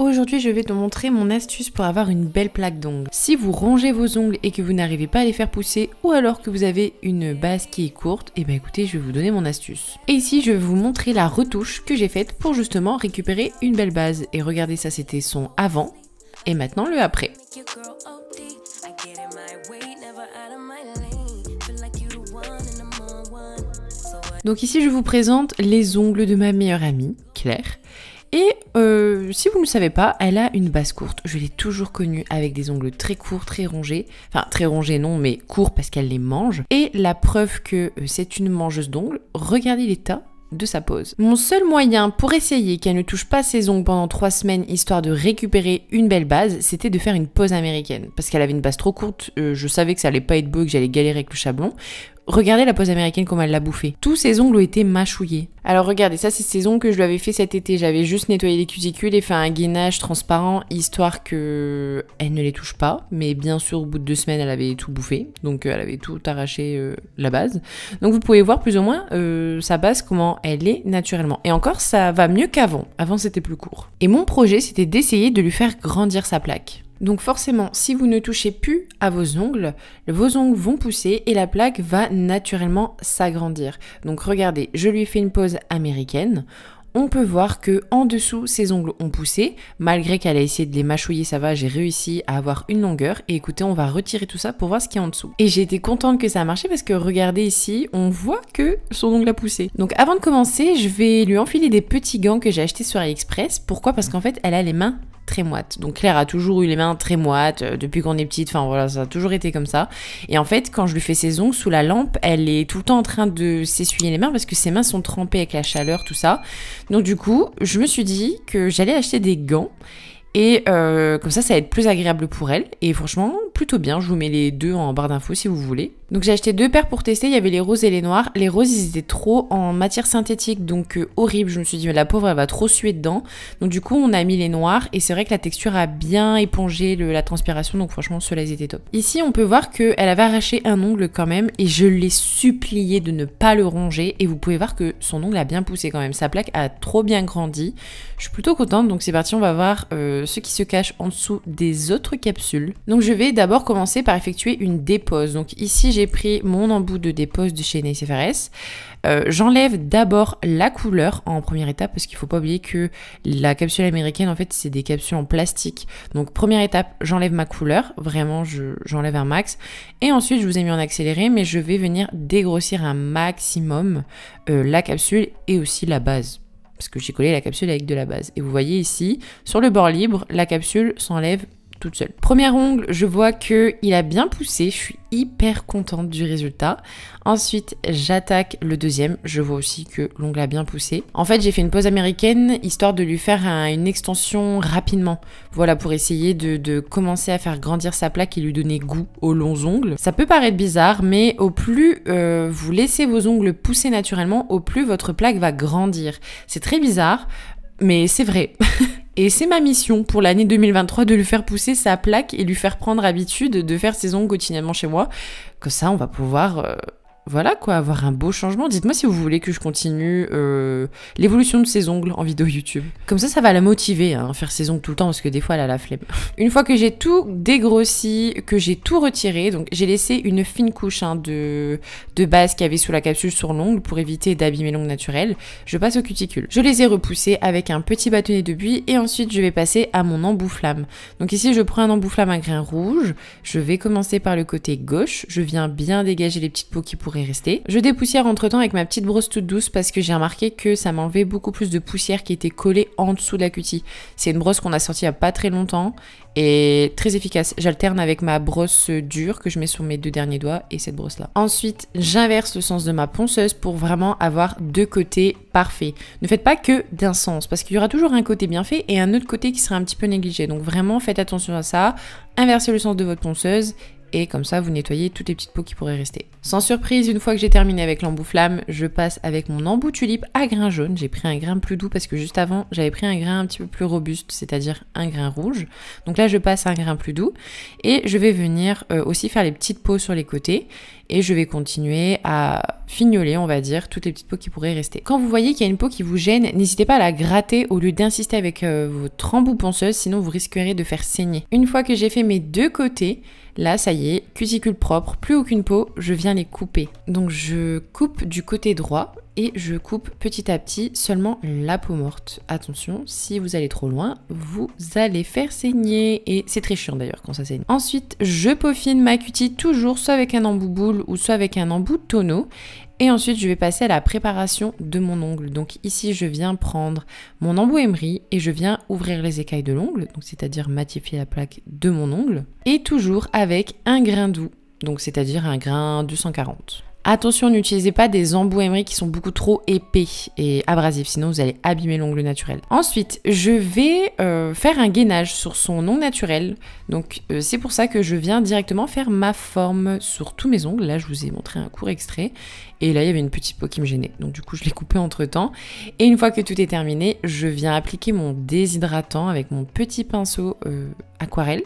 Aujourd'hui, je vais te montrer mon astuce pour avoir une belle plaque d'ongles. Si vous rongez vos ongles et que vous n'arrivez pas à les faire pousser ou alors que vous avez une base qui est courte, et eh bien écoutez, je vais vous donner mon astuce. Et ici, je vais vous montrer la retouche que j'ai faite pour justement récupérer une belle base. Et regardez, ça c'était son avant et maintenant le après. Donc ici, je vous présente les ongles de ma meilleure amie, Claire. Et euh, si vous ne savez pas, elle a une base courte. Je l'ai toujours connue avec des ongles très courts, très rongés. Enfin, très rongés non, mais courts parce qu'elle les mange. Et la preuve que euh, c'est une mangeuse d'ongles, regardez l'état de sa pose. Mon seul moyen pour essayer qu'elle ne touche pas ses ongles pendant trois semaines histoire de récupérer une belle base, c'était de faire une pose américaine. Parce qu'elle avait une base trop courte, euh, je savais que ça allait pas être beau et que j'allais galérer avec le chablon. Regardez la pose américaine comme elle l'a bouffé. Tous ses ongles ont été mâchouillés. Alors regardez, ça c'est ses ongles que je lui avais fait cet été. J'avais juste nettoyé les cuticules et fait un gainage transparent histoire que elle ne les touche pas. Mais bien sûr, au bout de deux semaines, elle avait tout bouffé. Donc euh, elle avait tout arraché euh, la base. Donc vous pouvez voir plus ou moins euh, sa base comment elle est naturellement. Et encore, ça va mieux qu'avant. Avant, c'était plus court. Et mon projet, c'était d'essayer de lui faire grandir sa plaque. Donc forcément, si vous ne touchez plus à vos ongles, vos ongles vont pousser et la plaque va naturellement s'agrandir. Donc regardez, je lui ai fait une pose américaine. On peut voir que en dessous, ses ongles ont poussé. Malgré qu'elle a essayé de les mâchouiller, ça va, j'ai réussi à avoir une longueur. Et écoutez, on va retirer tout ça pour voir ce qu'il y a en dessous. Et j'ai été contente que ça a marché parce que regardez ici, on voit que son ongle a poussé. Donc avant de commencer, je vais lui enfiler des petits gants que j'ai achetés sur AliExpress. Pourquoi? Parce qu'en fait, elle a les mains moite. Donc Claire a toujours eu les mains très moites euh, depuis qu'on est petite. Enfin voilà, ça a toujours été comme ça. Et en fait, quand je lui fais ses ongles sous la lampe, elle est tout le temps en train de s'essuyer les mains parce que ses mains sont trempées avec la chaleur, tout ça. Donc du coup, je me suis dit que j'allais acheter des gants et euh, comme ça, ça va être plus agréable pour elle. Et franchement, bien. Je vous mets les deux en barre d'infos si vous voulez. Donc j'ai acheté deux paires pour tester. Il y avait les roses et les noirs. Les roses, ils étaient trop en matière synthétique, donc euh, horrible. Je me suis dit, mais la pauvre, elle va trop suer dedans. Donc du coup, on a mis les noirs. Et c'est vrai que la texture a bien épongé la transpiration. Donc franchement, ceux-là, ils étaient top. Ici, on peut voir qu'elle avait arraché un ongle quand même. Et je l'ai supplié de ne pas le ronger. Et vous pouvez voir que son ongle a bien poussé quand même. Sa plaque a trop bien grandi. Je suis plutôt contente. Donc c'est parti, on va voir euh, ce qui se cache en dessous des autres capsules. Donc je vais d'abord commencer par effectuer une dépose. Donc ici j'ai pris mon embout de dépose de chez NCFRS. Euh, j'enlève d'abord la couleur en première étape parce qu'il faut pas oublier que la capsule américaine en fait c'est des capsules en plastique. Donc première étape, j'enlève ma couleur, vraiment j'enlève un max. Et ensuite je vous ai mis en accéléré mais je vais venir dégrossir un maximum euh, la capsule et aussi la base parce que j'ai collé la capsule avec de la base. Et vous voyez ici, sur le bord libre, la capsule s'enlève toute seule. Premier ongle, je vois que il a bien poussé, je suis hyper contente du résultat. Ensuite, j'attaque le deuxième, je vois aussi que l'ongle a bien poussé. En fait, j'ai fait une pause américaine histoire de lui faire une extension rapidement. Voilà, pour essayer de, commencer à faire grandir sa plaque et lui donner goût aux longs ongles. Ça peut paraître bizarre, mais au plus euh, vous laissez vos ongles pousser naturellement, au plus votre plaque va grandir. C'est très bizarre, mais c'est vrai. Et c'est ma mission pour l'année 2023 de lui faire pousser sa plaque et lui faire prendre habitude de faire ses ongles quotidiennement chez moi. Que ça, on va pouvoir euh, voilà quoi, avoir un beau changement. Dites-moi si vous voulez que je continue euh, l'évolution de ses ongles en vidéo YouTube. Comme ça, ça va la motiver à hein, faire ses ongles tout le temps parce que des fois elle a la flemme. Une fois que j'ai tout dégrossi, que j'ai tout retiré, donc j'ai laissé une fine couche hein, de, base qu'il y avait sous la capsule sur l'ongle pour éviter d'abîmer l'ongle naturel. Je passe aux cuticules. Je les ai repoussés avec un petit bâtonnet de buis et ensuite je vais passer à mon embout-flamme. Donc ici je prends un embout-flamme à grain rouge. Je vais commencer par le côté gauche. Je viens bien dégager les petites peaux qui pourraient rester. Je dépoussière entre temps avec ma petite brosse toute douce parce que j'ai remarqué que ça m'enlevait beaucoup plus de poussière qui était collée en dessous de la cutie. C'est une brosse qu'on a sortie il y a pas très longtemps et très efficace. J'alterne avec ma brosse dure que je mets sur mes deux derniers doigts et cette brosse là. Ensuite, j'inverse le sens de ma ponceuse pour vraiment avoir deux côtés parfaits. Ne faites pas que d'un sens parce qu'il y aura toujours un côté bien fait et un autre côté qui sera un petit peu négligé. Donc vraiment faites attention à ça. Inversez le sens de votre ponceuse et comme ça vous nettoyez toutes les petites peaux qui pourraient rester. Sans surprise, une fois que j'ai terminé avec l'embout flamme, je passe avec mon embout tulipe à grain jaune. J'ai pris un grain plus doux parce que juste avant j'avais pris un grain un petit peu plus robuste, c'est-à-dire un grain rouge. Donc là je passe un grain plus doux et je vais venir euh, aussi faire les petites peaux sur les côtés et je vais continuer à fignoler, on va dire, toutes les petites peaux qui pourraient rester. Quand vous voyez qu'il y a une peau qui vous gêne, n'hésitez pas à la gratter au lieu d'insister avec euh, votre embout ponceuse, sinon vous risquerez de faire saigner. Une fois que j'ai fait mes deux côtés, Là, ça y est, cuticule propre, plus aucune peau, je viens les couper. Donc je coupe du côté droit et je coupe petit à petit seulement la peau morte. Attention, si vous allez trop loin, vous allez faire saigner et c'est très chiant d'ailleurs quand ça saigne. Ensuite, je peaufine ma cutie toujours soit avec un embout boule ou soit avec un embout tonneau et ensuite, je vais passer à la préparation de mon ongle. Donc ici, je viens prendre mon embout emery et je viens ouvrir les écailles de l'ongle, c'est-à-dire matifier la plaque de mon ongle, et toujours avec un grain doux, donc c'est-à-dire un grain 240. Attention, n'utilisez pas des embouts émery qui sont beaucoup trop épais et abrasifs, sinon vous allez abîmer l'ongle naturel. Ensuite, je vais euh, faire un gainage sur son ongle naturel. Donc euh, c'est pour ça que je viens directement faire ma forme sur tous mes ongles. Là, je vous ai montré un court extrait. Et là, il y avait une petite peau qui me gênait. Donc du coup, je l'ai coupé entre temps. Et une fois que tout est terminé, je viens appliquer mon déshydratant avec mon petit pinceau euh, aquarelle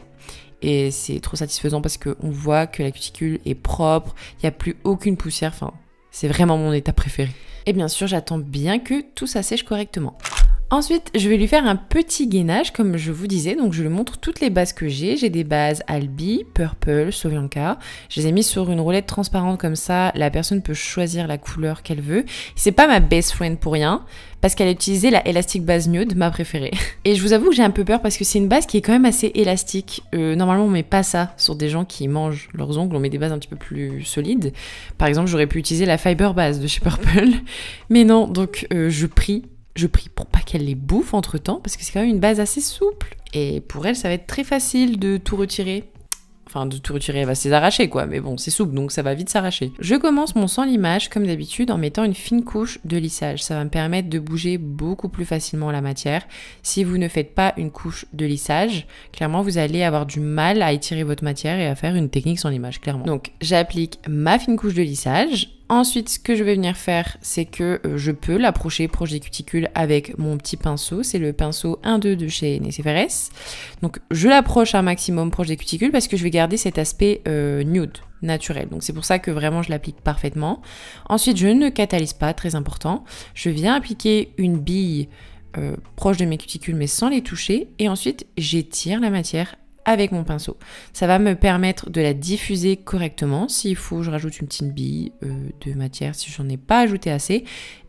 et c'est trop satisfaisant parce qu'on voit que la cuticule est propre, il n'y a plus aucune poussière, enfin c'est vraiment mon état préféré. Et bien sûr j'attends bien que tout ça sèche correctement. Ensuite, je vais lui faire un petit gainage, comme je vous disais. Donc, je lui montre toutes les bases que j'ai. J'ai des bases Albi, Purple, Sovianka. Je les ai mis sur une roulette transparente comme ça. La personne peut choisir la couleur qu'elle veut. C'est pas ma best friend pour rien, parce qu'elle a utilisé la Elastic Base Nude, ma préférée. Et je vous avoue que j'ai un peu peur parce que c'est une base qui est quand même assez élastique. Euh, normalement, on met pas ça sur des gens qui mangent leurs ongles. On met des bases un petit peu plus solides. Par exemple, j'aurais pu utiliser la Fiber Base de chez Purple. Mais non, donc euh, je prie je prie pour pas qu'elle les bouffe entre temps, parce que c'est quand même une base assez souple. Et pour elle, ça va être très facile de tout retirer. Enfin, de tout retirer, elle va s'arracher quoi, mais bon, c'est souple, donc ça va vite s'arracher. Je commence mon sans limage, comme d'habitude, en mettant une fine couche de lissage. Ça va me permettre de bouger beaucoup plus facilement la matière. Si vous ne faites pas une couche de lissage, clairement, vous allez avoir du mal à étirer votre matière et à faire une technique sans limage, clairement. Donc, j'applique ma fine couche de lissage, Ensuite, ce que je vais venir faire, c'est que euh, je peux l'approcher proche des cuticules avec mon petit pinceau. C'est le pinceau 1-2 de chez Nesseferes. Donc, je l'approche un maximum proche des cuticules parce que je vais garder cet aspect euh, nude, naturel. Donc, c'est pour ça que vraiment je l'applique parfaitement. Ensuite, je ne catalyse pas, très important. Je viens appliquer une bille euh, proche de mes cuticules mais sans les toucher. Et ensuite, j'étire la matière avec mon pinceau. Ça va me permettre de la diffuser correctement. S'il faut, je rajoute une petite bille euh, de matière si j'en ai pas ajouté assez.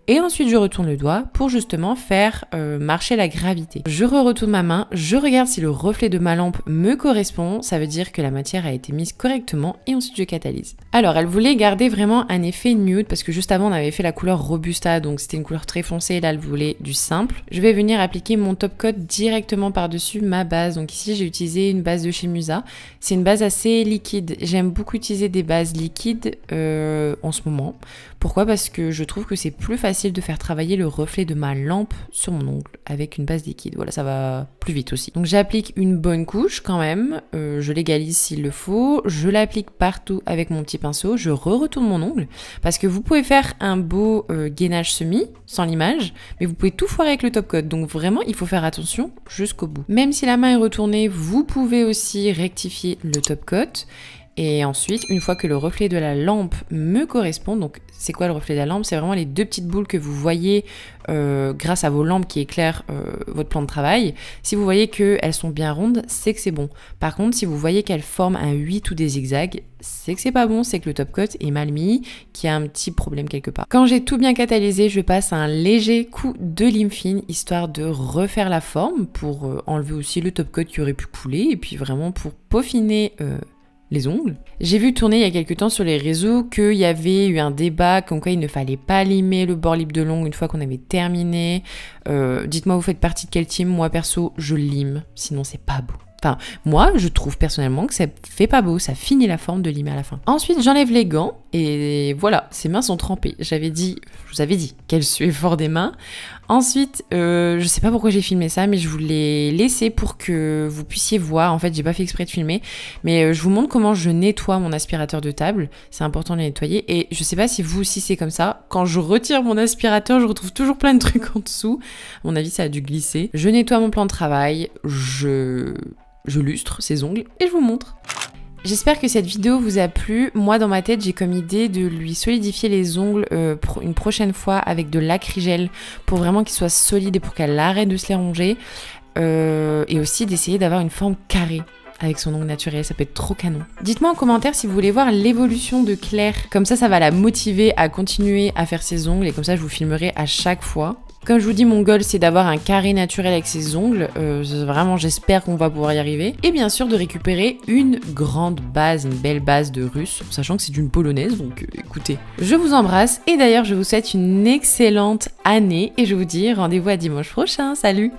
Et ensuite, je retourne le doigt pour justement faire euh, marcher la gravité. Je re-retourne ma main, je regarde si le reflet de ma lampe me correspond. Ça veut dire que la matière a été mise correctement et ensuite je catalyse. Alors, elle voulait garder vraiment un effet nude parce que juste avant, on avait fait la couleur Robusta, donc c'était une couleur très foncée. Là, elle voulait du simple. Je vais venir appliquer mon top coat directement par-dessus ma base. Donc ici, j'ai utilisé une base de chez Musa. C'est une base assez liquide. J'aime beaucoup utiliser des bases liquides euh, en ce moment. Pourquoi? Parce que je trouve que c'est plus facile de faire travailler le reflet de ma lampe sur mon ongle avec une base liquide. Voilà, ça va plus vite aussi. Donc j'applique une bonne couche quand même, euh, je l'égalise s'il le faut, je l'applique partout avec mon petit pinceau, je re-retourne mon ongle parce que vous pouvez faire un beau euh, gainage semi sans l'image, mais vous pouvez tout foirer avec le top coat. Donc vraiment, il faut faire attention jusqu'au bout. Même si la main est retournée, vous pouvez aussi rectifier le top coat et ensuite, une fois que le reflet de la lampe me correspond, donc c'est quoi le reflet de la lampe? C'est vraiment les deux petites boules que vous voyez euh, grâce à vos lampes qui éclairent euh, votre plan de travail. Si vous voyez qu'elles sont bien rondes, c'est que c'est bon. Par contre, si vous voyez qu'elles forment un 8 ou des zigzags, c'est que c'est pas bon, c'est que le top coat est mal mis, qu'il y a un petit problème quelque part. Quand j'ai tout bien catalysé, je passe un léger coup de lime fine, histoire de refaire la forme, pour euh, enlever aussi le top coat qui aurait pu couler, et puis vraiment pour peaufiner les ongles. J'ai vu tourner il y a quelques temps sur les réseaux qu'il y avait eu un débat comme quoi il ne fallait pas limer le bord libre de l'ongle une fois qu'on avait terminé. Euh, dites-moi, vous faites partie de quel team? Moi perso, je lime, sinon c'est pas beau. Enfin, moi, je trouve personnellement que ça fait pas beau, ça finit la forme de limer à la fin. Ensuite, j'enlève les gants et voilà, ses mains sont trempées. J'avais dit, je vous avais dit qu'elle suait fort des mains. Ensuite, euh, je sais pas pourquoi j'ai filmé ça, mais je vous l'ai laissé pour que vous puissiez voir. En fait, j'ai pas fait exprès de filmer, mais euh, je vous montre comment je nettoie mon aspirateur de table. C'est important de le nettoyer. Et je sais pas si vous aussi c'est comme ça. Quand je retire mon aspirateur, je retrouve toujours plein de trucs en dessous. À mon avis, ça a dû glisser. Je nettoie mon plan de travail. Je je lustre ses ongles et je vous montre. J'espère que cette vidéo vous a plu. Moi, dans ma tête, j'ai comme idée de lui solidifier les ongles euh, une prochaine fois avec de l'acrygel pour vraiment qu'il soit solide et pour qu'elle arrête de se les ronger. Euh, et aussi d'essayer d'avoir une forme carrée avec son ongle naturel, ça peut être trop canon. Dites-moi en commentaire si vous voulez voir l'évolution de Claire, comme ça ça va la motiver à continuer à faire ses ongles et comme ça je vous filmerai à chaque fois. Comme je vous dis, mon goal c'est d'avoir un carré naturel avec ses ongles. Euh, vraiment, j'espère qu'on va pouvoir y arriver. Et bien sûr, de récupérer une grande base, une belle base de russe, sachant que c'est d'une polonaise. Donc euh, écoutez, je vous embrasse et d'ailleurs, je vous souhaite une excellente année et je vous dis rendez-vous à dimanche prochain. Salut